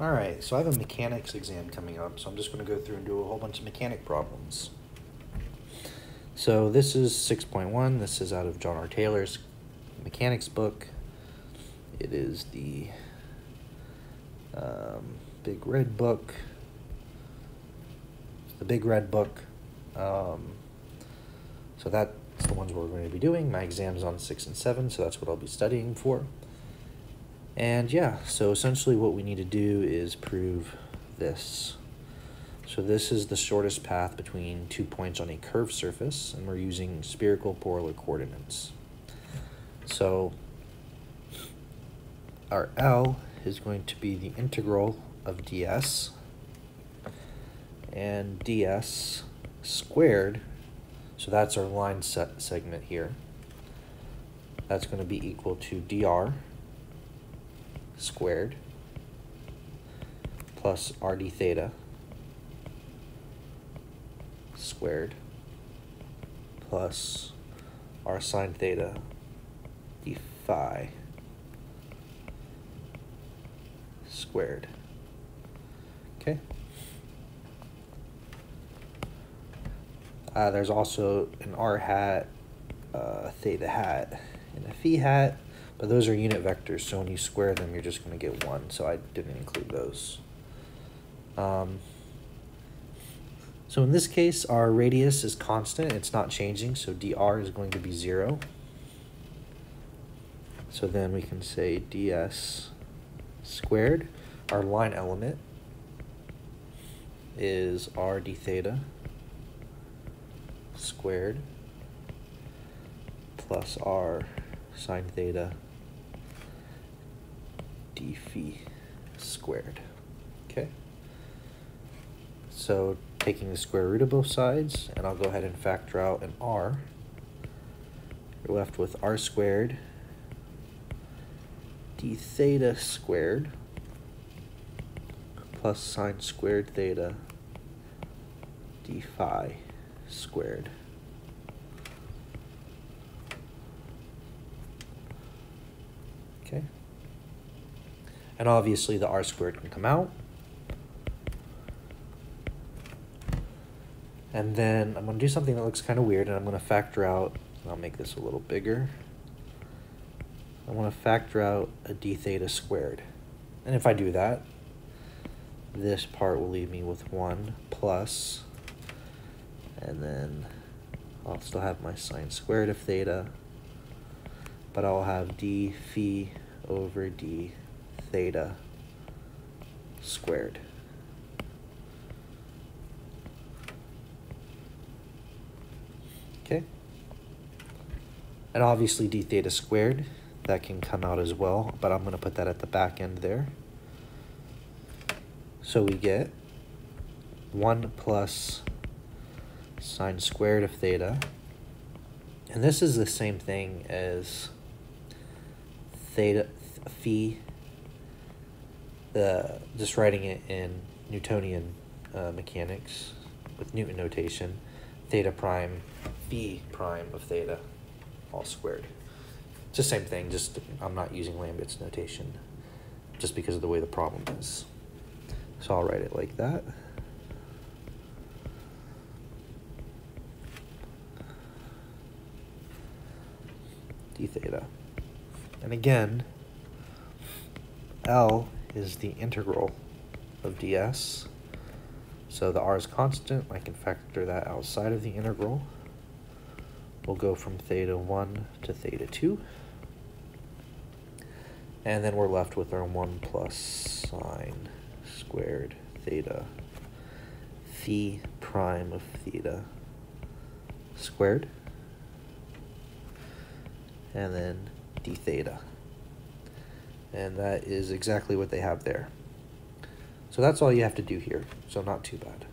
All right, so I have a mechanics exam coming up, so I'm just going to go through and do a whole bunch of mechanic problems. So this is 6.1. This is out of John R. Taylor's mechanics book. It is the um, big red book. The big red book. Um, so that's the ones we're going to be doing. My exam's on 6 and 7, so that's what I'll be studying for. And yeah, so essentially what we need to do is prove this. So this is the shortest path between two points on a curved surface, and we're using spherical polar coordinates. So our L is going to be the integral of ds, and ds squared, so that's our line set segment here, that's going to be equal to dr squared plus r d theta squared plus r sine theta d phi squared. Okay. Uh, there's also an r hat, uh, theta hat, and a phi hat. But those are unit vectors, so when you square them, you're just going to get 1, so I didn't include those. Um, so in this case, our radius is constant, it's not changing, so dr is going to be 0. So then we can say ds squared, our line element is r d theta squared plus r sine theta d phi squared. Okay. So taking the square root of both sides, and I'll go ahead and factor out an r. You're left with r squared d theta squared plus sine squared theta d phi squared. Okay. And obviously the r squared can come out. And then I'm going to do something that looks kind of weird, and I'm going to factor out, I'll make this a little bigger. I want to factor out a d theta squared. And if I do that, this part will leave me with 1 plus, and then I'll still have my sine squared of theta, but I'll have d phi over d theta squared. Okay. And obviously d theta squared, that can come out as well, but I'm going to put that at the back end there. So we get 1 plus sine squared of theta. And this is the same thing as theta phi the just writing it in Newtonian uh, mechanics with Newton notation, theta prime phi prime of theta all squared. It's the same thing, just I'm not using Lambert's notation just because of the way the problem is. So I'll write it like that. d theta. And again, L is the integral of ds. So the r is constant. I can factor that outside of the integral. We'll go from theta 1 to theta 2. And then we're left with our 1 plus sine squared theta phi prime of theta squared. And then d theta. And that is exactly what they have there. So that's all you have to do here, so not too bad.